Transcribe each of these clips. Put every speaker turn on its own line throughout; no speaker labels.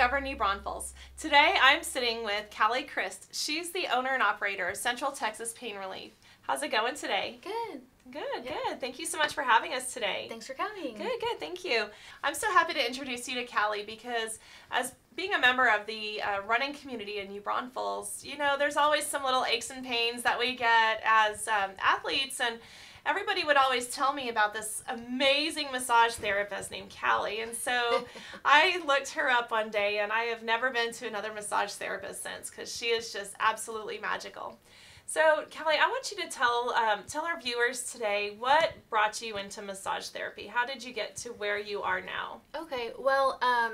Discover New Braunfels. Today I'm sitting with Cali Christ. She's the owner and operator of Central Texas Pain Relief. How's it going today?
Good.
Good,
Yeah.
good. Thank you so much for having us today.
Thanks for coming.
Good, good. Thank you. I'm so happy to introduce you to Cali because as being a member of the uh, running community in New Braunfels, you know, there's always some little aches and pains that we get as um, athletes and everybody would always tell me about this amazing massage therapist named Cali. And so I looked her up one day and I have never been to another massage therapist since because she is just absolutely magical. So, Cali, I want you to tell um, tell our viewers today what brought you into massage therapy. How did you get to where you are now?
Okay. Well, um,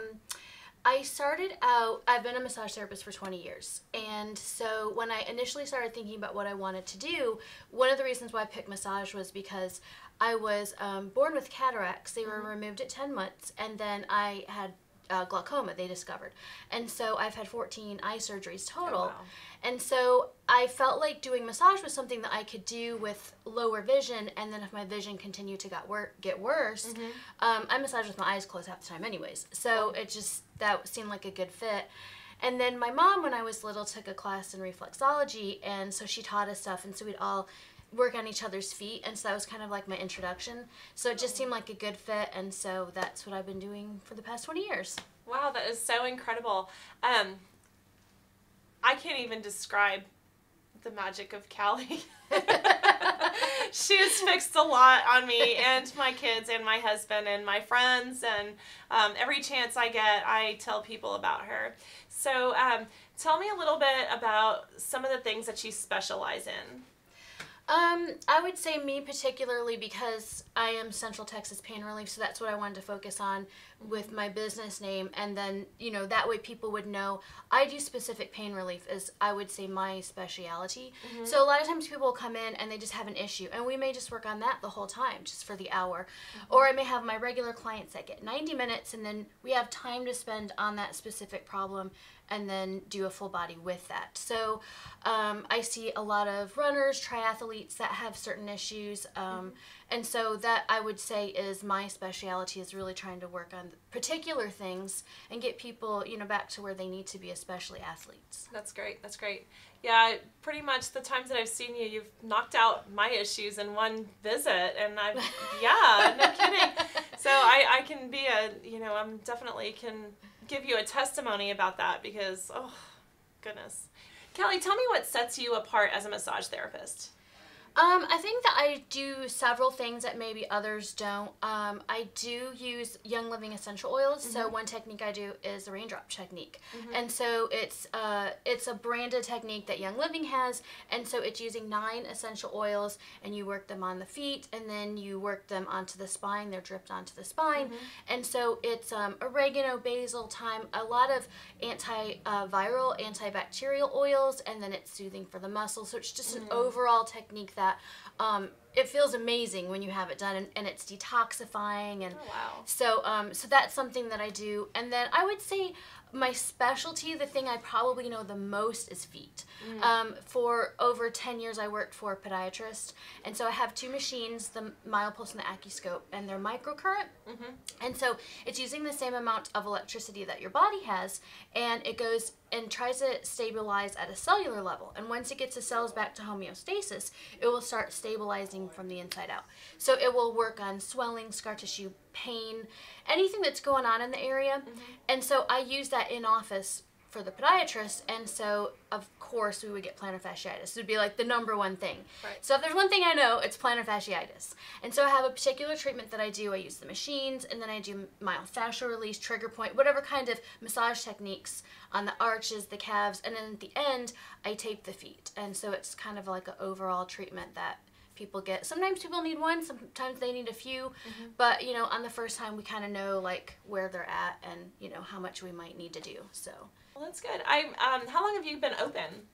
I started out. I've been a massage therapist for 20 years, and so when I initially started thinking about what I wanted to do, one of the reasons why I picked massage was because I was um, born with cataracts. They were removed at 10 months, and then I had uh, glaucoma. They discovered, and so I've had 14 eye surgeries total.
wow.
And so I felt like doing massage was something that I could do with lower vision, and then if my vision continued to got wor- get worse, um, I massage with my eyes closed half the time, anyways. So it just that seemed like a good fit. And then my mom, when I was little, took a class in reflexology, and so she taught us stuff, and so we'd all work on each other's feet, and so that was kind of like my introduction. So it just seemed like a good fit, and so that's what I've been doing for the past 20 years.
Wow, that is so incredible. Um, I can't even describe the magic of Cali. she has fixed a lot on me and my kids and my husband and my friends and um, every chance I get, I tell people about her. So, um, tell me a little bit about some of the things that you specialize in.
Um, I would say me particularly because I am Central Texas Pain Relief, so that's what I wanted to focus on with my business name, and then you know that way people would know. I do specific pain relief is I would say my speciality. So a lot of times people will come in and they just have an issue, and we may just work on that the whole time, just for the hour, or I may have my regular clients that get ninety minutes, and then we have time to spend on that specific problem and then do a full body with that. So um, I see a lot of runners, triathletes that have certain issues. Um, and so that I would say is my specialty is really trying to work on particular things and get people, you know, back to where they need to be, especially athletes.
That's great. That's great. Yeah, pretty much the times that I've seen you, you've knocked out my issues in one visit, and I've yeah, no kidding. So I, I can be a you know I'm definitely can give you a testimony about that because oh goodness, Cali, tell me what sets you apart as a massage therapist.
Um, I think that I do several things that maybe others don't. Um, I do use Young Living essential oils. So one technique I do is the raindrop technique, and so it's uh, it's a branded technique that Young Living has, and so it's using nine essential oils, and you work them on the feet, and then you work them onto the spine. They're dripped onto the spine, and so it's um, oregano, basil, thyme, a lot of antiviral, antibacterial oils, and then it's soothing for the muscles. So it's just an overall technique that um, it feels amazing when you have it done, and, and it's detoxifying and.
Oh wow.
So, um, so that's something that I do, and then I would say my specialty, the thing I probably know the most, is feet. Um, for over ten years, I worked for a podiatrist, and so I have two machines, the MyoPulse and the Acuscope, and they're microcurrent, and so it's using the same amount of electricity that your body has, and it goes and tries to stabilize at a cellular level. And once it gets the cells back to homeostasis, it will start stabilizing from the inside out. So it will work on swelling, scar tissue, pain, anything that's going on in the area. Mm-hmm. And so I use that in office for the podiatrist, and so of course we would get plantar fasciitis. It would be like the number one thing.
Right.
So if there's one thing I know, it's plantar fasciitis. And so I have a particular treatment that I do. I use the machines, and then I do myofascial release, trigger point, whatever kind of massage techniques on the arches, the calves, and then at the end I tape the feet. And so it's kind of like an overall treatment that people get. Sometimes people need one, sometimes they need a few, but you know, on the first time we kind of know like where they're at and you know how much we might need to do. So
Well, that's good. I um, how long have you been open?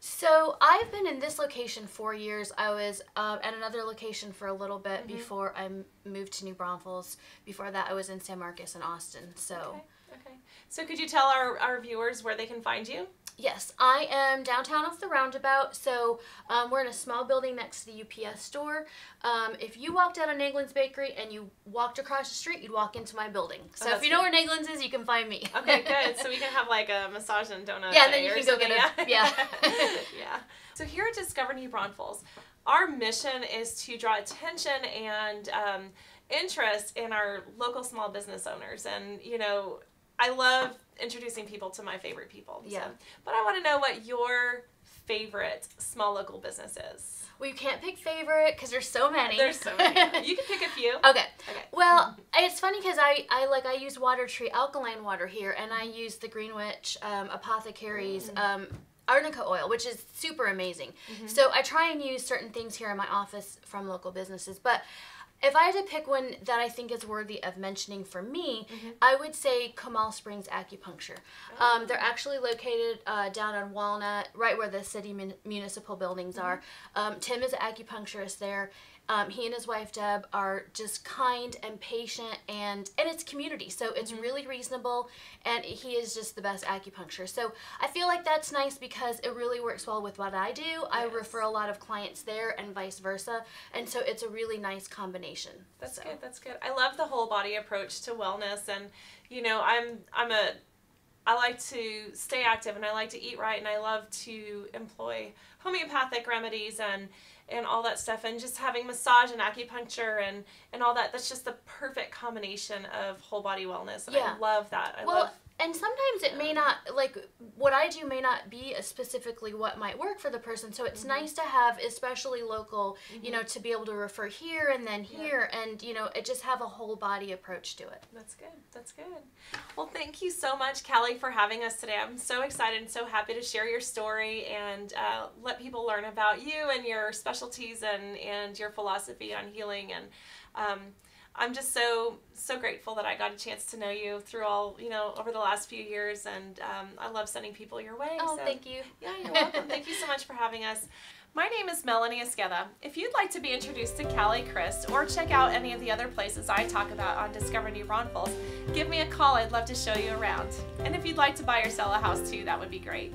So I've been in this location four years. I was um, at another location for a little bit before i moved to New Braunfels. Before that, I was in San Marcos and Austin. So
Okay. Okay. So could you tell our, our viewers where they can find you?
Yes, I am downtown off the roundabout. So um, we're in a small building next to the UPS store. Um, if you walked out of Naegelin's Bakery and you walked across the street, you'd walk into my building. So
Oh,
if you know where Naegelin's is, you can find me.
Okay, good. So we can have like a massage and donut.
Yeah, then you can go get a- yeah.
yeah. So here at Discover New Braunfels, our mission is to draw attention and um, interest in our local small business owners. And, you know, I love introducing people to my favorite people. so-
Yeah.
But I want to know what your favorite small local business is.
Well, you can't pick favorite because there's so many.
There's so many. You can pick a few.
okay.
Okay.
Well, it's funny because I, I like I use Watertree alkaline water here, and I use the Greenwich um, Apothecaries um, arnica oil, which is super amazing. So I try and use certain things here in my office from local businesses, but. If I had to pick one that I think is worthy of mentioning for me, I would say Comal Springs Acupuncture. Um, they're actually located uh, down on Walnut, right where the city mun- municipal buildings are. Um, Tim is an acupuncturist there. Um, he and his wife Deb are just kind and patient, and and it's community, so it's really reasonable. And he is just the best acupuncturist. So I feel like that's nice because it really works well with what I do. I refer a lot of clients there, and vice versa, and so it's a really nice combination.
That's
So.
good. That's good. I love the whole body approach to wellness, and you know, I'm I'm a I like to stay active, and I like to eat right, and I love to employ homeopathic remedies and and all that stuff, and just having massage and acupuncture and and all that. That's just the perfect combination of whole body wellness, and
Yeah.
I love that. I
Well,
love.
And sometimes it may not like what I do may not be specifically what might work for the person. So
Mm-hmm.
it's nice to have, especially local, you know, to be able to refer here and then
Yeah.
here, and you know, it just have a whole body approach to it.
That's good. That's good. Well, thank you so much, Cali, for having us today. I'm so excited and so happy to share your story and uh, let people learn about you and your specialties and, and your philosophy on healing. And um, I'm just so so grateful that I got a chance to know you through all you know over the last few years. And um, I love sending people your way.
Oh,
so-
thank you.
yeah, you're welcome. Thank you so much for having us. My name is Melanie Esqueda. If you'd like to be introduced to Cali Christ or check out any of the other places I talk about on Discover New Braunfels, give me a call. I'd love to show you around. And if you'd like to buy or sell a house too, that would be great.